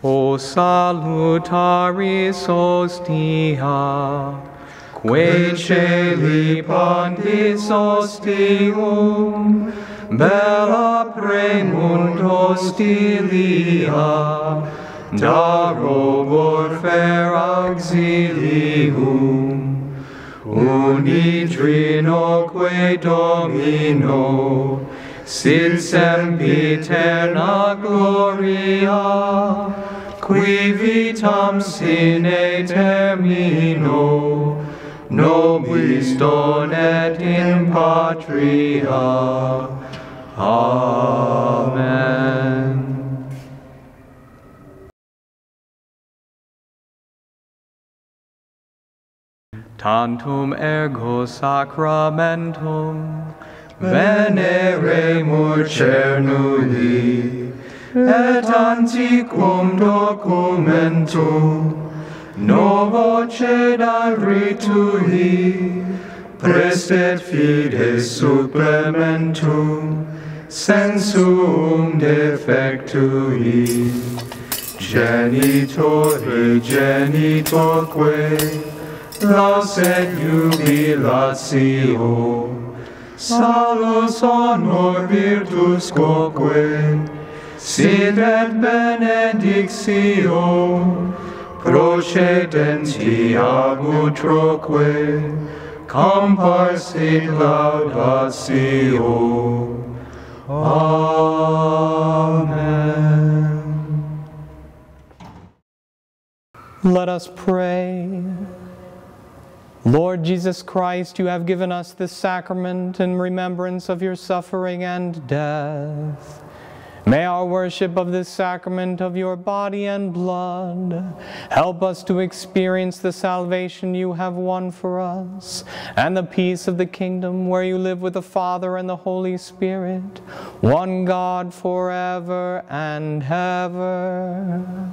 O salutaris hostia, quae celi pandis ostium, bella premunt hostilia, da robur fer auxilium. Unitrinoque Domino, sit sempiterna gloria, qui vitam sine termino, nobis donet in patria. Amen. Tantum ergo sacramentum veneremur cernui et antiquum documento novo cedar ritui prestet fides supplementum sensum defectui genitori genitorque laus et jubilatio salus honor virtus quoque sit et benedictio, procedenti ab utroque, compar sit laudatio. Amen. Let us pray. Lord Jesus Christ, you have given us this sacrament in remembrance of your suffering and death. May our worship of this sacrament of your body and blood help us to experience the salvation you have won for us and the peace of the kingdom where you live with the Father and the Holy Spirit, one God forever and ever.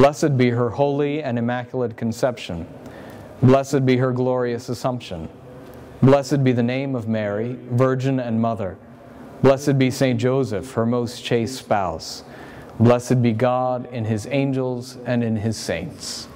Blessed be her holy and immaculate conception. Blessed be her glorious assumption. Blessed be the name of Mary, Virgin and Mother. Blessed be Saint Joseph, her most chaste spouse. Blessed be God in his angels and in his saints.